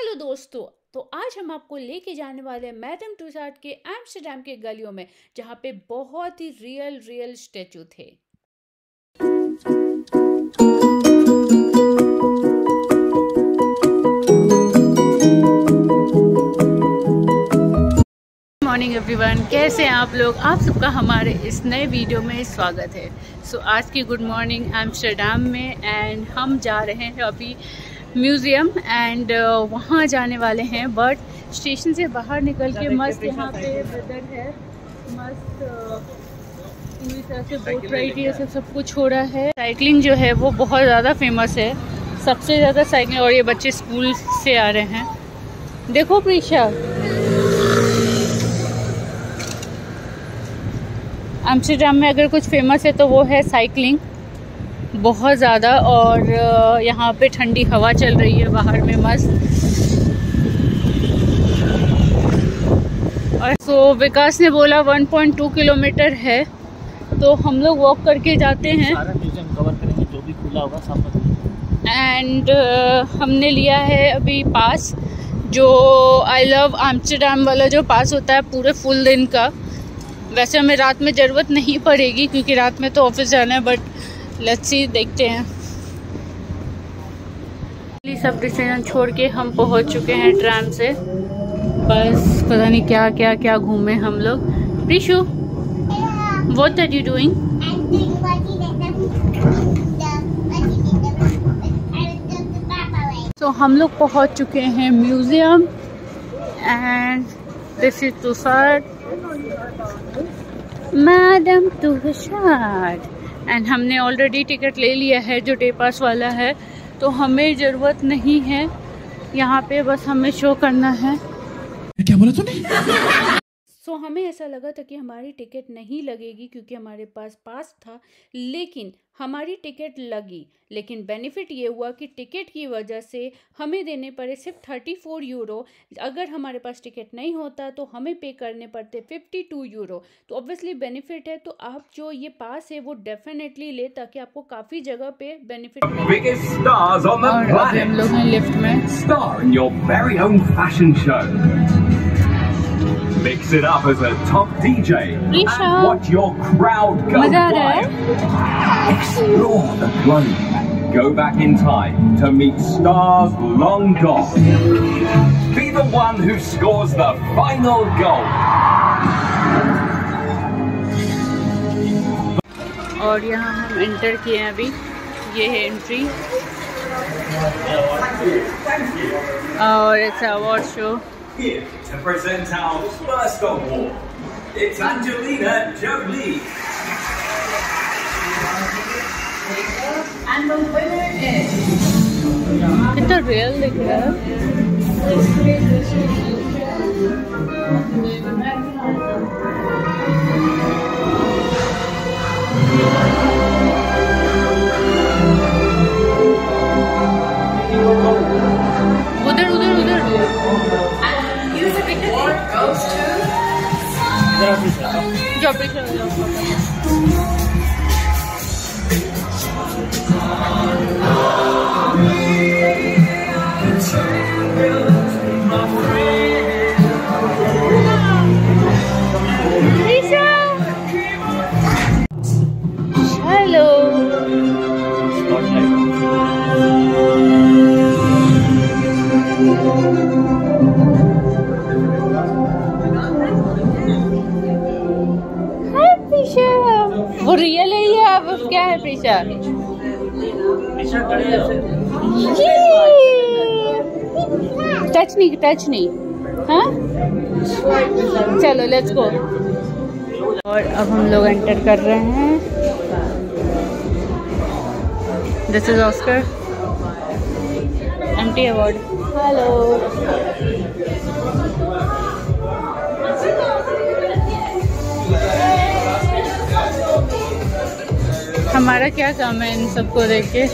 Hello दोस्तों तो आज हम आपको लेके जाने वाले हैं मैडम टूसाट के एम्स्टरडेम के गलियों में जहाँ पे बहुत ही रियल रियल स्टेचू थे। मॉर्निंग एवरीवन कैसे हैं आप लोग? आप सबका हमारे इस नए वीडियो में स्वागत है। सो so, आज की गुड मॉर्निंग एम्स्टरडेम में एंड हम जा रहे हैं अभी म्यूज़ियम एंड uh, वहाँ जाने वाले हैं बट स्टेशन से बाहर निकल के मस्त यहाँ पे वेदर है मस्त uh, पूरी तरह से बोट राइड ये सब सब कुछ हो रहा है। साइकिलिंग जो है वो बहुत ज़्यादा फ़ेमस है। सबसे ज़्यादा साइकिलिंग और ये बच्चे स्कूल से आ रहे हैं। देखो प्रीशा। एम्स्टरडेम में अगर कुछ फ़ेमस है तो वो है साइकिलिंग बहुत ज़्यादा और यहाँ पे ठंडी हवा चल रही है बाहर में मस्त। और सो विकास ने बोला 1.2 किलोमीटर है तो हम लोग वॉक करके जाते हैं। एंड uh, हमने लिया है अभी पास जो आई लव एम्स्टरडेम वाला जो पास होता है पूरे फुल दिन का। वैसे हमें रात में ज़रूरत नहीं पड़ेगी क्योंकि रात में तो ऑफ़िस जाना है बट लस्सी देखते हैं। सब डिसीज़न छोड़ के हम पहुँच चुके हैं ट्राम से। बस पता नहीं क्या क्या क्या घूमे हम लोग। Preeshu what are you doing तो हम लोग पहुँच चुके हैं museum and this is Tushar madam Tushar and हमने ऑलरेडी टिकट ले लिया है, जो डे पास वाला है। तो हमें ज़रूरत नहीं है। यहाँ पे बस हमें शो करना है। क्या बोला तूने? सो so, हमें ऐसा लगा था कि हमारी टिकट नहीं लगेगी क्योंकि हमारे पास पास था लेकिन हमारी टिकट लगी। लेकिन बेनिफिट ये हुआ कि टिकट की वजह से हमें देने पड़े सिर्फ़ थर्टी फोर यूरो। अगर हमारे पास टिकट नहीं होता तो हमें पे करने पड़ते फिफ्टी टू यूरो। तो ऑब्वियसली बेनिफिट है तो आप जो ये पास है वो डेफिनेटली ले ताकि आपको काफ़ी जगह पे बेनिफिट हम लोग हैं लिफ्ट में। Mix it up as a top DJ Risha. and watch your crowd go मजा आ रहा wild. Explore the globe. Go back in time to meet stars long gone. Be the one who scores the final goal. और यहाँ हम enter किए हैं अभी ये है एंट्री और it's award show here to present our first award. It's Angelina Jolie. And the winner is... It's a real liquor. क्या टच नहीं टच नहीं। हाँ? चलो लेट्स गो और अब हम लोग एंटर कर रहे हैं। This is Oscar M T award hello हमारा क्या काम है इन सबको देख के?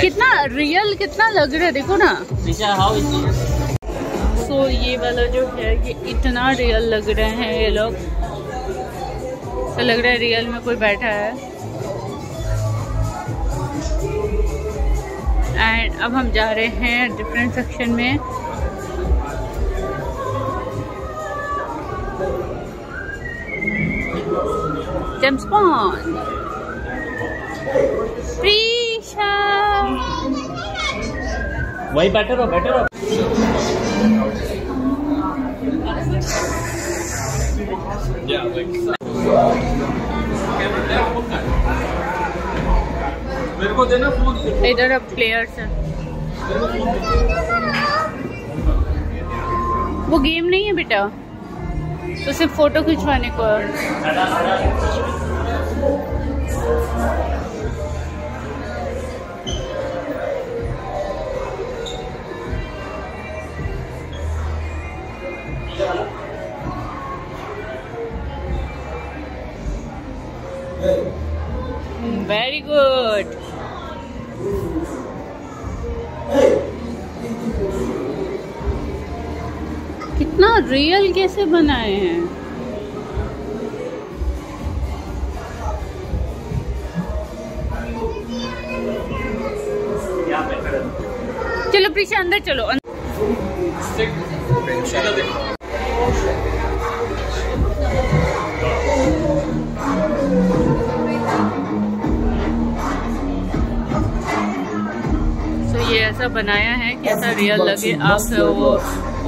कितना रियल कितना लग रहा है देखो ना। सो so, ये वाला जो है ये इतना रियल लग रहे हैं ये लोग। तो लग रहा है रियल में कोई बैठा है। एंड अब हम जा रहे हैं डिफरेंट सेक्शन में। वही बैठे रहो बैठे रहो। मेरे को देना फ़ोन। इधर अब प्लेयर्स हैं वो गेम नहीं है बेटा। तो सिर्फ़ फ़ोटो खिंचवाने को है। वेरी रियल कैसे बनाए हैं? चलो प्रीशा अंदर चलो ऐसा बनाया है कि ऐसा रियल लगे। आप वो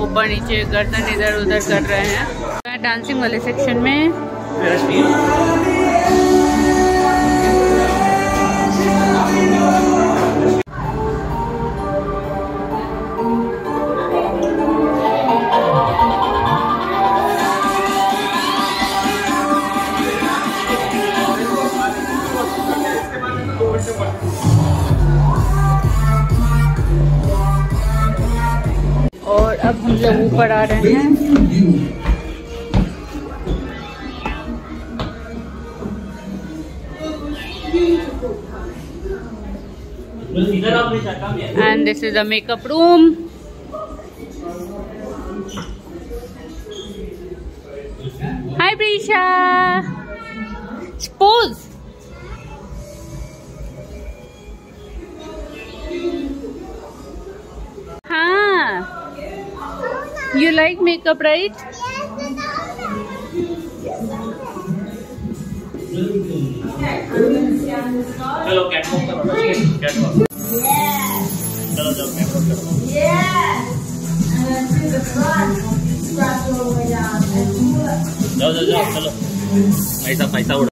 ऊपर नीचे गर्दन इधर उधर कर रहे हैं। मैं डांसिंग वाले सेक्शन में मतलब ऊपर आ रहे हैं। And this is a makeup room hi Preesha suppose you like makeup right चलो कैटवॉक करो कैटवॉक चलो चलो कैटवॉक करो Yes. And then to the front. Scratch all the way down. And pull up. जाओ जाओ जाओ चलो पैसा पैसा उड़ा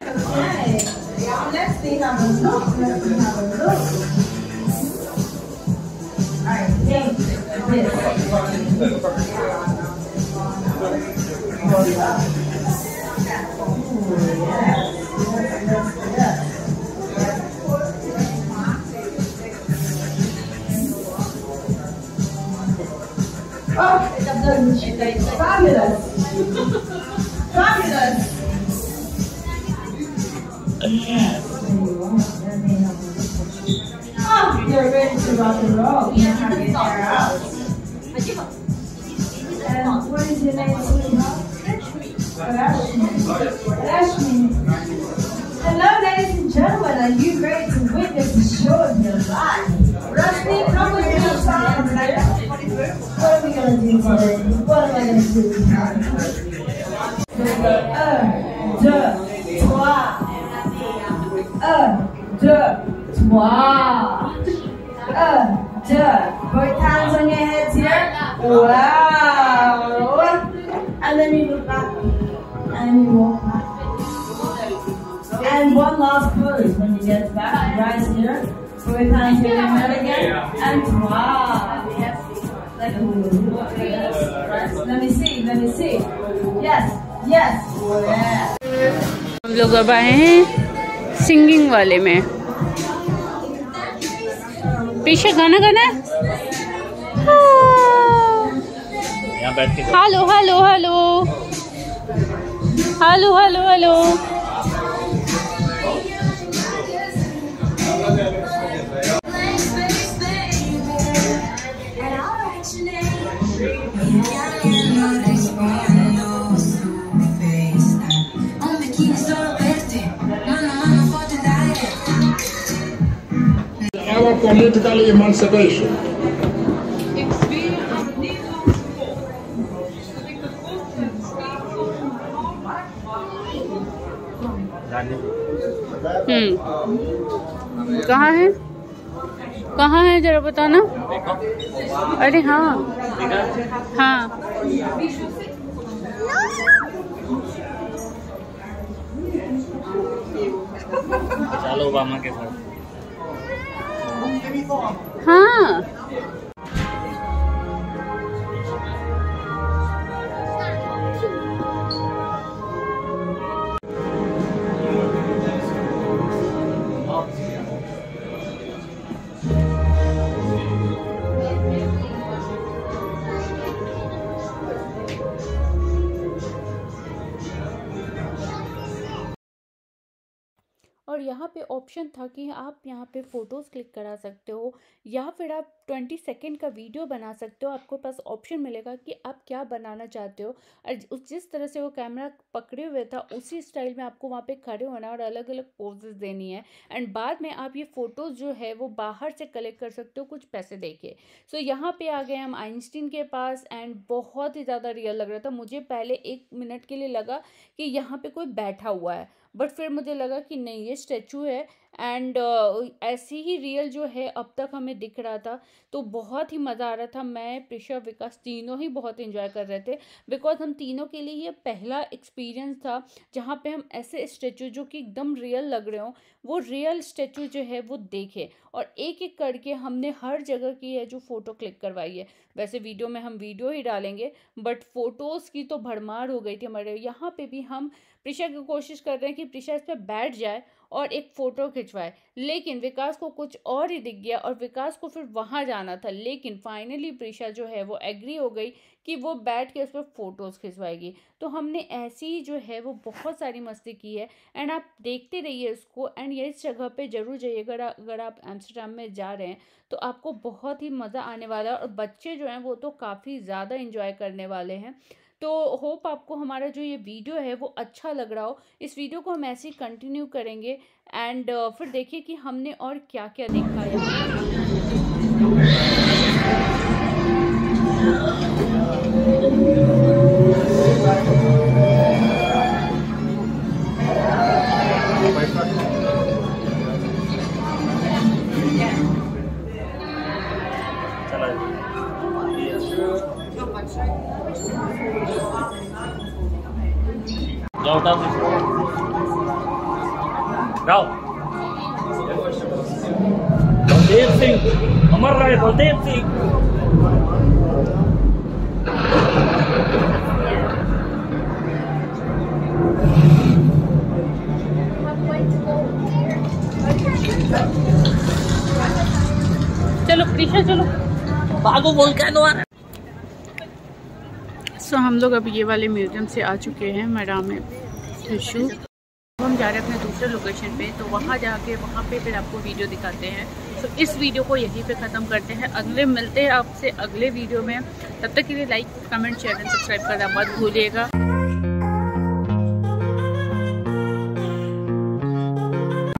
啊，这都是去的哪里人？Rashmi. Hello, ladies and gentlemen. Are you ready to witness the show of your life? Rashmi, come with me. What are we gonna do today? What am I gonna do today? Un, deux, trois. Un, deux, trois. Un, deux. Both hands on your heads here. Wow. Back. And one last pose when you get back. Right here. Both hands on your head again. And wow. Like a Let me see. Let me see. Yes. Yes. Yeah. हम लोग अब आए हैं singing वाले में पीछे गाना गाना है यहाँ बैठ के hello hello Hello, hello, hello. Our political emancipation. कहाँ है? कहाँ है जरा बताना? अरे हाँ। हाँ। चलो ओबामा के साथ। हाँ। यहाँ पे ऑप्शन था कि आप यहाँ पे फ़ोटोज़ क्लिक करा सकते हो, या फिर आप ट्वेंटी सेकेंड का वीडियो बना सकते हो। आपको पास ऑप्शन मिलेगा कि आप क्या बनाना चाहते हो। और जिस तरह से वो कैमरा पकड़े हुए था, उसी स्टाइल में आपको वहाँ पे खड़े होना और अलग अलग पोजेस देनी है। एंड बाद में आप ये फ़ोटोज़ जो है, वो बाहर से कलेक्ट कर सकते हो कुछ पैसे दे के सो यहाँ पे आ गए हम आइंस्टीन के पास एंड बहुत ही ज़्यादा रियल लग रहा था। मुझे पहले एक मिनट के लिए लगा कि यहाँ पे कोई बैठा हुआ है। बट फिर मुझे लगा कि नहीं, ये स्टैचू है एंड ऐसी ही रियल जो है अब तक हमें दिख रहा था तो बहुत ही मज़ा आ रहा था। मैं, प्रिशा, विकास तीनों ही बहुत इन्जॉय कर रहे थे बिकॉज़ हम तीनों के लिए ये पहला एक्सपीरियंस था जहाँ पे हम ऐसे स्टैचू जो कि एकदम रियल लग रहे हों, वो रियल स्टैचू जो है वो देखे और एक एक करके हमने हर जगह की है जो फ़ोटो क्लिक करवाई है। वैसे वीडियो में हम वीडियो ही डालेंगे बट फ़ोटोज़ की तो भरमार हो गई थी हमारे। यहाँ पे भी हम प्रिशा की कोशिश कर रहे हैं कि प्रिशा इस पर बैठ जाए और एक फ़ोटो खिंचवाए। लेकिन विकास को कुछ और ही दिख गया और विकास को फिर वहाँ जाना था। लेकिन फाइनली प्रिशा जो है वो एग्री हो गई कि वो बैठ के उस पर फ़ोटोज़ खिंचवाएगी। तो हमने ऐसी ही जो है वो बहुत सारी मस्ती की है एंड आप देखते रहिए इसको एंड ये इस जगह पे ज़रूर जाइएगा अगर अगर आप एम्स्टरडेम में जा रहे हैं तो आपको बहुत ही मज़ा आने वाला है और बच्चे जो हैं वो तो काफ़ी ज़्यादा इंजॉय करने वाले हैं। तो होप आपको हमारा जो ये वीडियो है वो अच्छा लग रहा हो। इस वीडियो को हम ऐसे ही कंटिन्यू करेंगे एंड uh, फिर देखिए कि हमने और क्या क्या देखा है जाओ। जाओ बलदेव सिंह, अमर रहे बलदेव सिंह। चलो, प्रीशा, चलो। भागो बोल के नो सो हम लोग अब ये वाले म्यूज़ियम से आ चुके हैं मैडाम टिशू हम जा रहे हैं अपने दूसरे लोकेशन पे तो वहाँ जाके, वहाँ पे फिर आपको वीडियो दिखाते हैं। तो इस वीडियो को यहीं पे ख़त्म करते हैं। अगले, मिलते हैं आपसे अगले वीडियो में। तब तक के लिए like comment share and subscribe करना मत भूलिएगा।